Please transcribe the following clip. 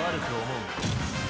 悪く思う